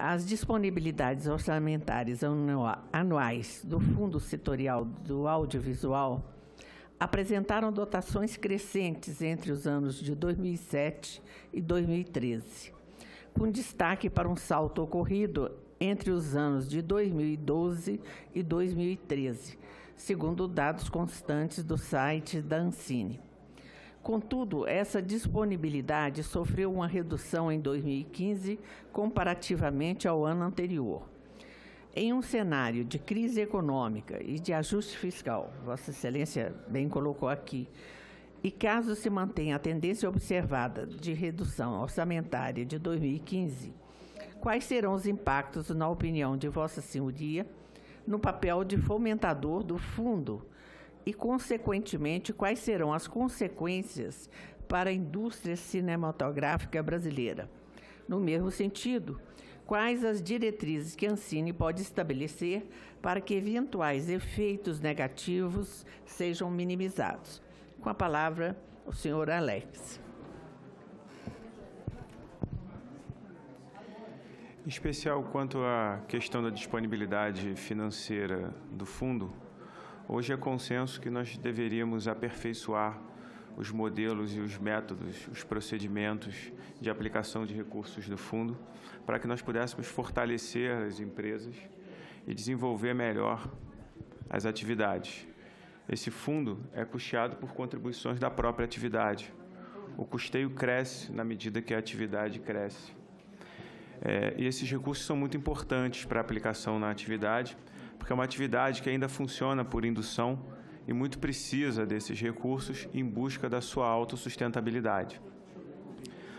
As disponibilidades orçamentárias anuais do Fundo Setorial do Audiovisual apresentaram dotações crescentes entre os anos de 2007 e 2013, com destaque para um salto ocorrido entre os anos de 2012 e 2013, segundo dados constantes do site da Ancine. Contudo, essa disponibilidade sofreu uma redução em 2015 comparativamente ao ano anterior. Em um cenário de crise econômica e de ajuste fiscal, Vossa Excelência bem colocou aqui, e caso se mantenha a tendência observada de redução orçamentária de 2015, quais serão os impactos, na opinião de Vossa Senhoria, no papel de fomentador do fundo e, consequentemente, quais serão as consequências para a indústria cinematográfica brasileira. No mesmo sentido, quais as diretrizes que a Ancine pode estabelecer para que eventuais efeitos negativos sejam minimizados. Com a palavra, o senhor Alex. Em especial quanto à questão da disponibilidade financeira do fundo, Hoje é consenso que nós deveríamos aperfeiçoar os modelos e os métodos, os procedimentos de aplicação de recursos do fundo, para que nós pudéssemos fortalecer as empresas e desenvolver melhor as atividades. Esse fundo é custeado por contribuições da própria atividade. O custeio cresce na medida que a atividade cresce. É, e esses recursos são muito importantes para a aplicação na atividade, porque é uma atividade que ainda funciona por indução e muito precisa desses recursos em busca da sua autossustentabilidade.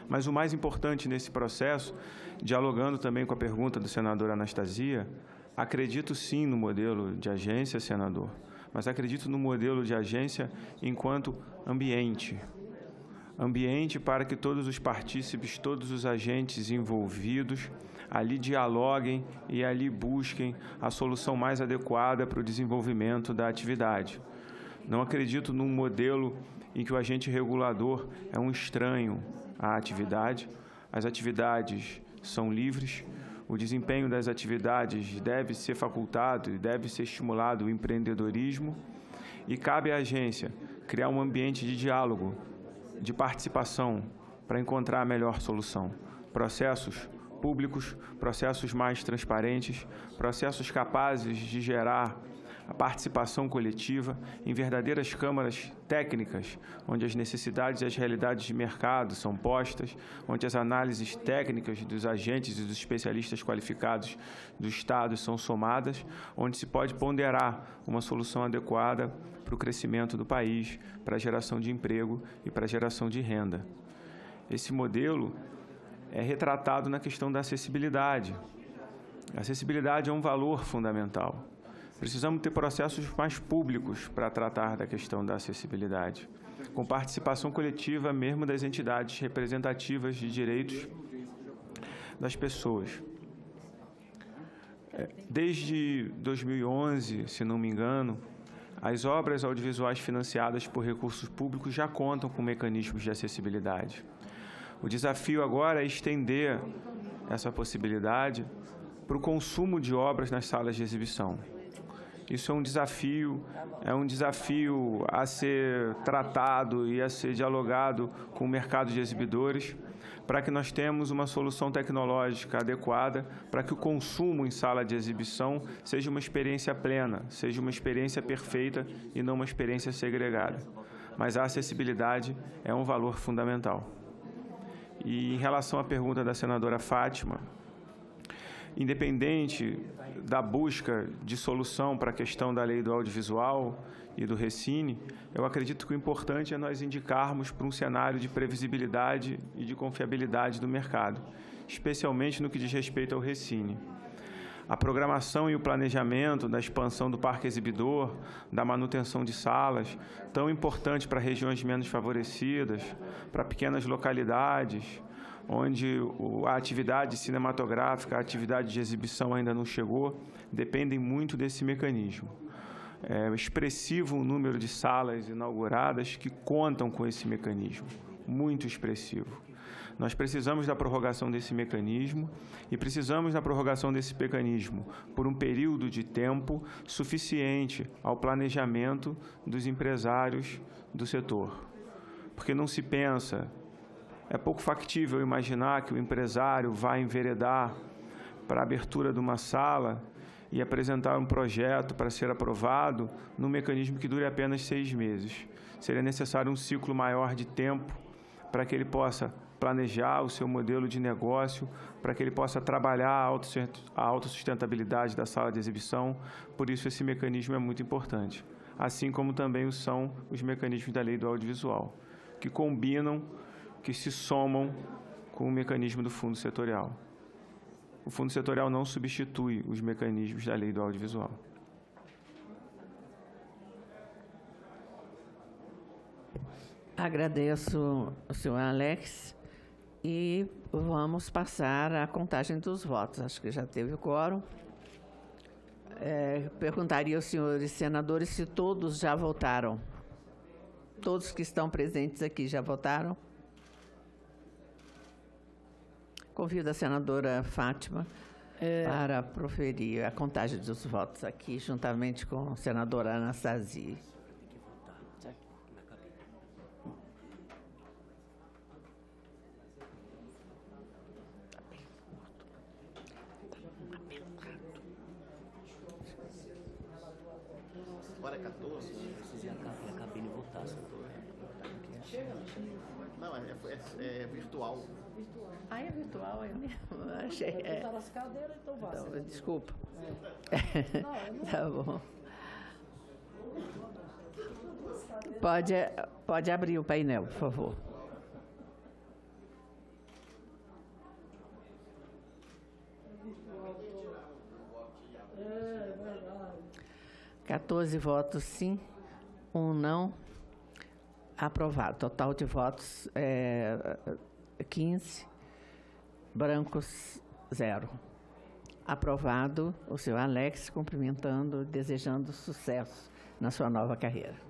Mas o mais importante nesse processo, dialogando também com a pergunta do senador Anastasia, acredito sim no modelo de agência, senador, mas acredito no modelo de agência enquanto ambiente. Ambiente para que todos os partícipes, todos os agentes envolvidos ali dialoguem e ali busquem a solução mais adequada para o desenvolvimento da atividade. Não acredito num modelo em que o agente regulador é um estranho à atividade. As atividades são livres, o desempenho das atividades deve ser facultado e deve ser estimulado o empreendedorismo e cabe à agência criar um ambiente de diálogo, de participação para encontrar a melhor solução. Processos públicos, processos mais transparentes, processos capazes de gerar a participação coletiva em verdadeiras câmaras técnicas, onde as necessidades e as realidades de mercado são postas, onde as análises técnicas dos agentes e dos especialistas qualificados do Estado são somadas, onde se pode ponderar uma solução adequada para o crescimento do país, para a geração de emprego e para a geração de renda. Esse modelo é retratado na questão da acessibilidade. A acessibilidade é um valor fundamental. Precisamos ter processos mais públicos para tratar da questão da acessibilidade, com participação coletiva mesmo das entidades representativas de direitos das pessoas. É, desde 2011, se não me engano, as obras audiovisuais financiadas por recursos públicos já contam com mecanismos de acessibilidade. O desafio agora é estender essa possibilidade para o consumo de obras nas salas de exibição. Isso é um desafio, é um desafio a ser tratado e a ser dialogado com o mercado de exibidores, para que nós tenhamos uma solução tecnológica adequada, para que o consumo em sala de exibição seja uma experiência plena, seja uma experiência perfeita e não uma experiência segregada. Mas a acessibilidade é um valor fundamental. E em relação à pergunta da senadora Fátima, independente da busca de solução para a questão da lei do audiovisual e do Recine, eu acredito que o importante é nós indicarmos para um cenário de previsibilidade e de confiabilidade do mercado, especialmente no que diz respeito ao Recine a programação e o planejamento da expansão do parque exibidor, da manutenção de salas, tão importante para regiões menos favorecidas, para pequenas localidades, onde a atividade cinematográfica, a atividade de exibição ainda não chegou, dependem muito desse mecanismo. É expressivo o número de salas inauguradas que contam com esse mecanismo, muito expressivo. Nós precisamos da prorrogação desse mecanismo e precisamos da prorrogação desse mecanismo por um período de tempo suficiente ao planejamento dos empresários do setor. Porque não se pensa, é pouco factível imaginar que o empresário vai enveredar para a abertura de uma sala e apresentar um projeto para ser aprovado num mecanismo que dure apenas seis meses. Seria necessário um ciclo maior de tempo para que ele possa planejar o seu modelo de negócio, para que ele possa trabalhar a autossustentabilidade da sala de exibição. Por isso, esse mecanismo é muito importante. Assim como também são os mecanismos da lei do audiovisual, que combinam, que se somam com o mecanismo do fundo setorial. O fundo setorial não substitui os mecanismos da lei do audiovisual. Agradeço o senhor Alex e vamos passar à contagem dos votos. Acho que já teve o quórum. É, perguntaria aos senhores senadores se todos já votaram. Todos que estão presentes aqui já votaram? Convido a senadora Fátima é... para proferir a contagem dos votos aqui, juntamente com a senadora Anastasia. 14. Precisa ir a cabine Chega, não, é, é, é, virtual. Ah, é virtual, é mesmo? Achei. É. as cadeiras, então vá. Então, desculpa. É. Tá bom. Pode, pode abrir o painel, por favor. 14 votos sim, um não. Aprovado. Total de votos é, 15, brancos zero. Aprovado o senhor Alex, cumprimentando, desejando sucesso na sua nova carreira.